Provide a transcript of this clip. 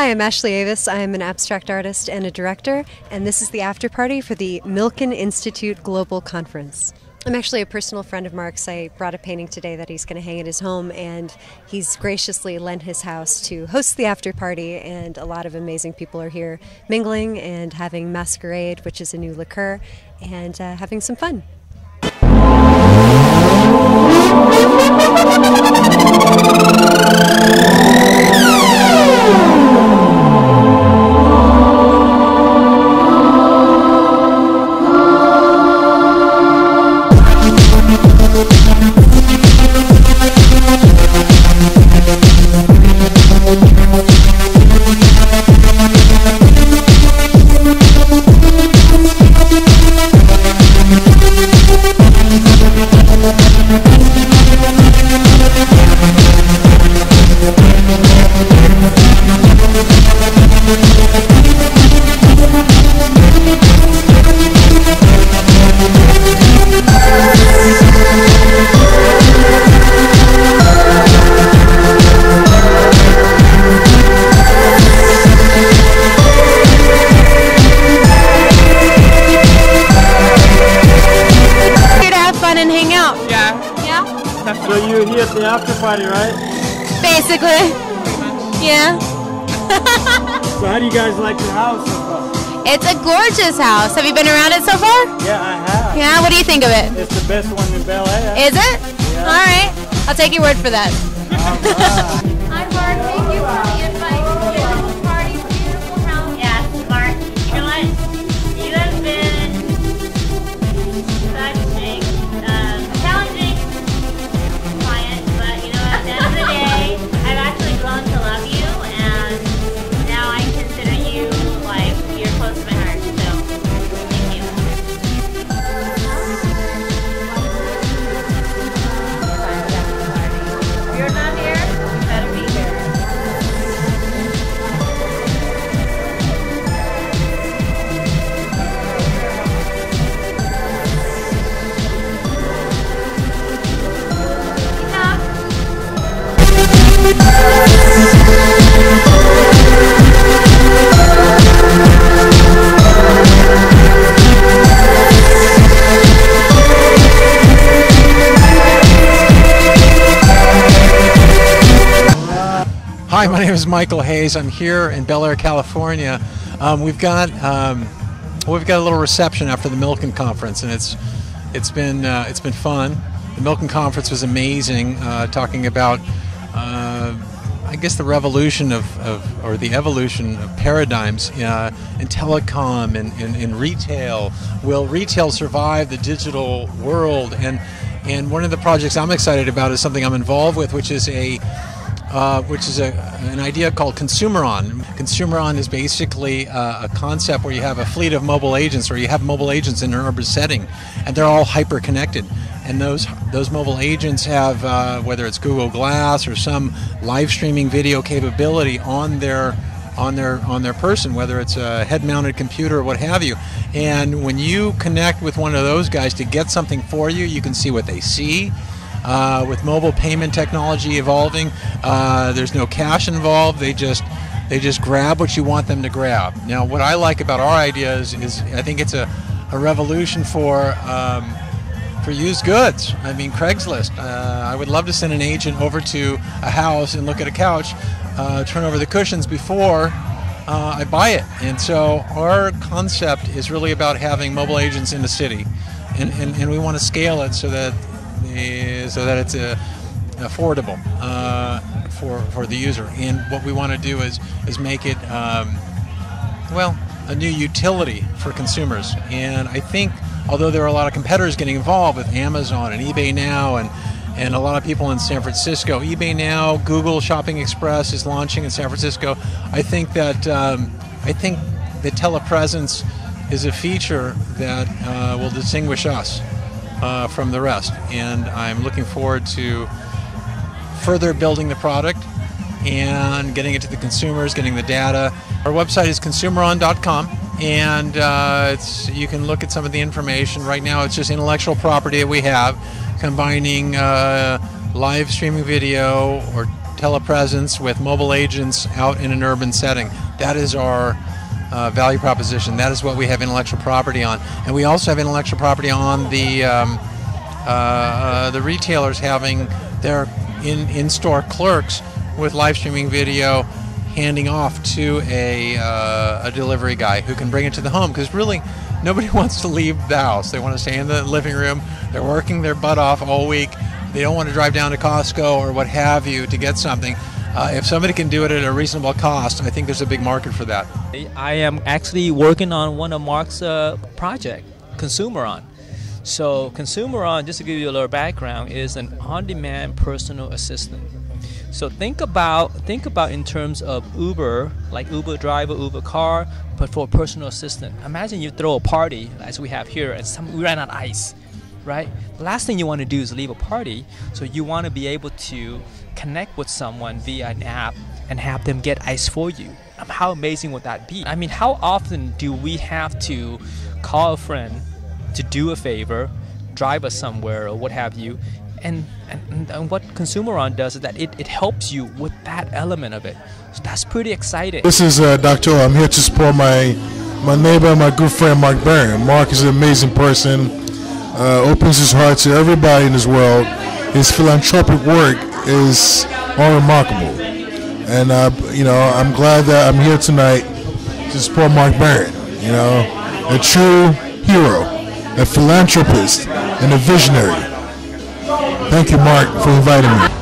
Hi, I'm Ashley Avis. I'm an abstract artist and a director, and this is the after party for the Milken Institute Global Conference. I'm actually a personal friend of Mark's. I brought a painting today that he's going to hang at his home, and he's graciously lent his house to host the after party. And a lot of amazing people are here mingling and having masquerade, which is a new liqueur, and uh, having some fun. Hang out. Yeah. Yeah? So you're here at the after party, right? Basically. Yeah. So how do you guys like your house so far? It's a gorgeous house. Have you been around it so far? Yeah, I have. Yeah, what do you think of it? It's the best one in Bel Air. Is it? Yeah. All right. I'll take your word for that. Hi, my name is Michael Hayes. I'm here in Bel Air, California. Um, we've got um, we've got a little reception after the Milken conference, and it's it's been uh, it's been fun. The Milken conference was amazing, uh, talking about uh, I guess the revolution of, of or the evolution of paradigms uh, in telecom and in, in retail. Will retail survive the digital world? And and one of the projects I'm excited about is something I'm involved with, which is a uh, which is a, an idea called Consumeron. Consumeron is basically uh, a concept where you have a fleet of mobile agents, or you have mobile agents in an urban setting, and they're all hyper connected. And those those mobile agents have uh, whether it's Google Glass or some live streaming video capability on their on their on their person, whether it's a head-mounted computer or what have you. And when you connect with one of those guys to get something for you, you can see what they see. Uh, with mobile payment technology evolving, uh, there's no cash involved. They just they just grab what you want them to grab. Now, what I like about our idea is, is I think it's a, a revolution for um, for used goods. I mean, Craigslist. Uh, I would love to send an agent over to a house and look at a couch, uh, turn over the cushions before uh, I buy it. And so our concept is really about having mobile agents in the city, and, and, and we want to scale it so that so that it's uh, affordable uh, for for the user. And what we want to do is is make it um, well a new utility for consumers. And I think although there are a lot of competitors getting involved with Amazon and eBay now and and a lot of people in San Francisco. eBay now, Google Shopping Express is launching in San Francisco. I think that um, I think the telepresence is a feature that uh, will distinguish us uh, from the rest, and I'm looking forward to further building the product and getting it to the consumers, getting the data. Our website is consumeron.com, and uh, it's, you can look at some of the information. Right now, it's just intellectual property that we have, combining uh, live streaming video or telepresence with mobile agents out in an urban setting. That is our uh, value proposition. That is what we have intellectual property on, and we also have intellectual property on the um, uh, uh, the retailers having their in in-store clerks with live streaming video handing off to a, uh, a delivery guy who can bring it to the home. Because really nobody wants to leave the house. They want to stay in the living room. They're working their butt off all week. They don't want to drive down to costco or what have you to get something uh, if somebody can do it at a reasonable cost i think there's a big market for that I am actually working on one of Mark's uh, project, Consumeron. So Consumeron, just to give you a little background, is an on-demand personal assistant. So think about think about in terms of Uber, like Uber driver, Uber car, but for personal assistant. Imagine you throw a party as we have here, and some we ran out of ice, right? The last thing you want to do is leave a party, so you want to be able to connect with someone via an app and have them get ice for you. Um, How amazing would that be? I mean, how often do we have to call a friend to do a favor, drive us somewhere or what have you? And, and, and what Consumeron does is that it, it helps you with that element of it. So that's pretty exciting. This is uh, Dr. O. I'm here to support my my neighbor, my good friend Mark Barron. Mark is an amazing person. Uh, opens his heart to everybody in this world. His philanthropic work is unremarkable, and uh, you know I'm glad that I'm here tonight to support Mark Barron. You know, a true hero, a philanthropist, and a visionary. Thank you, Mark, for inviting me.